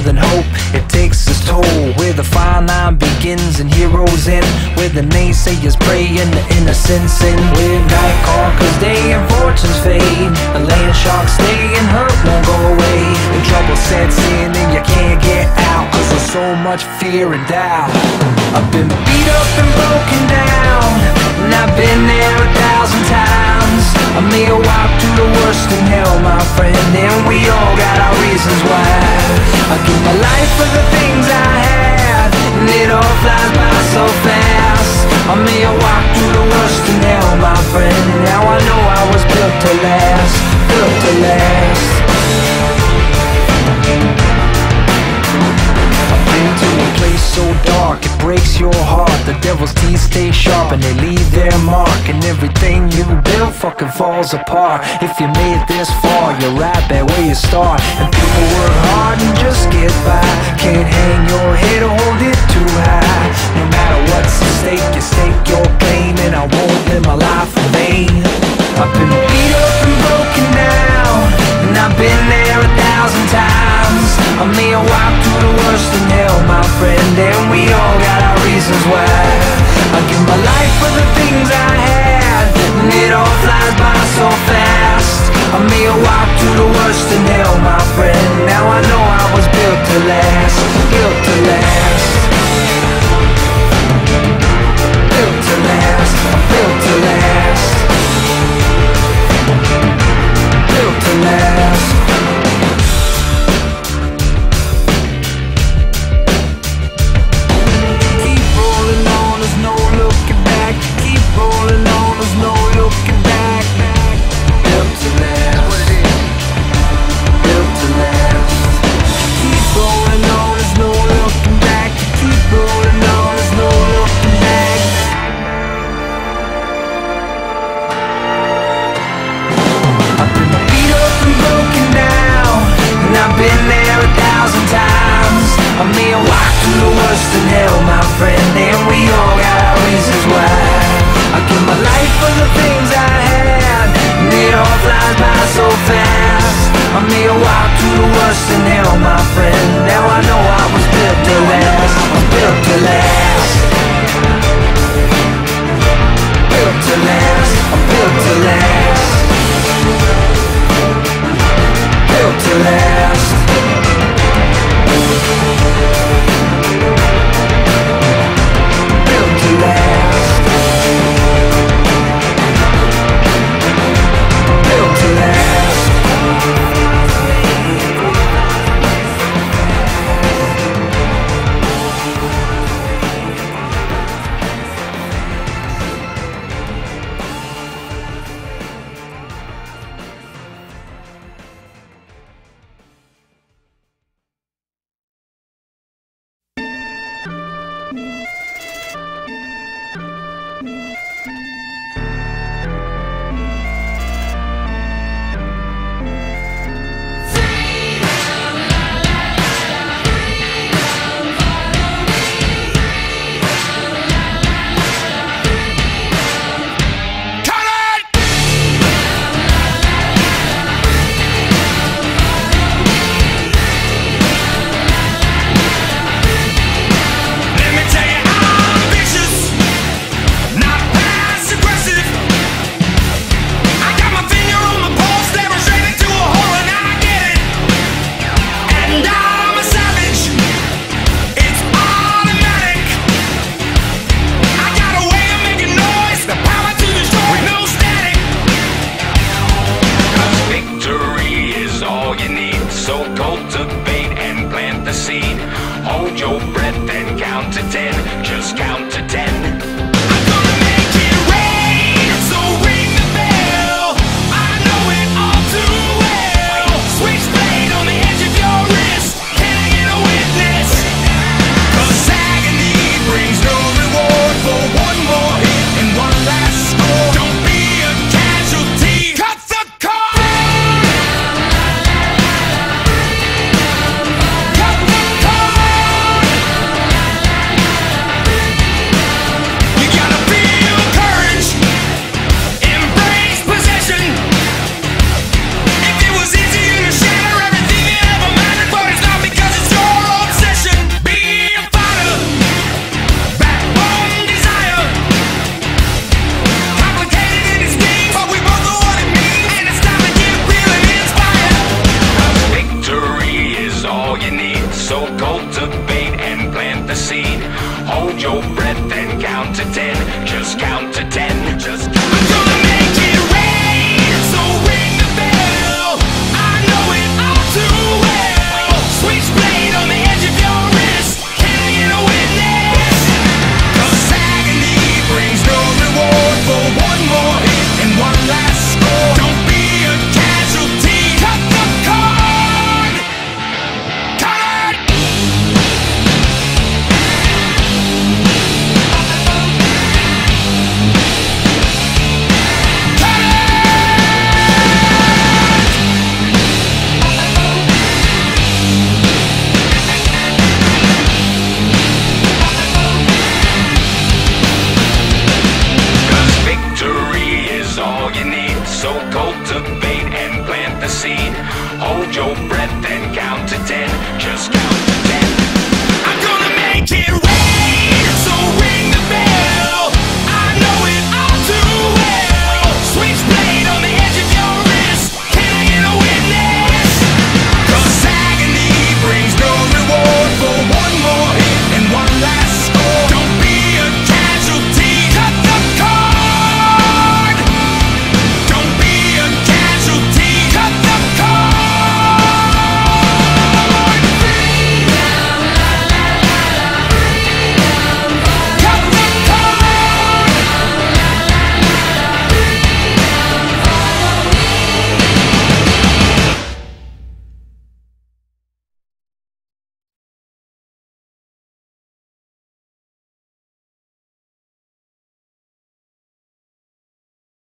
more than hope, it takes its toll. Where the fine line begins and heroes end. Where the naysayers pray and the innocents in. Where night conquers day and fortunes fade. The land sharks stay and hurt won't go away. The trouble sets in and you can't get out. So much fear and doubt. I've been beat up and broken down. And I've been there a thousand times. I may have walked through the worst in hell, my friend. And we all got our reasons why. I give my life for the things I had. And it all flies by so fast. I may have walked through the worst in hell, my friend. And now I know I was built to last. Built to last. Breaks your heart. The devil's teeth stay sharp and they leave their mark. And everything you build fucking falls apart. If you made this far, you're right back where you start. And people work hard and just get by. Can't hang your head or hold it too high. No matter what's at stake, you stake your claim. And I won't live my life reasons why. I give my life for the things I had. And it all flies by so fast. I may have walked through the worst in hell, my friend. Now I know I was built to last. Built to last. I may have walked through the worst in hell, my friend, and we all got our reasons why. I give my life for the things I had, and it all flies by so fast. I may have walked through the worst in hell, my friend. Now I know I was built to last. I'm built to last. Built to last. So cultivate and plant the seed. Hold your breath and count to ten. Just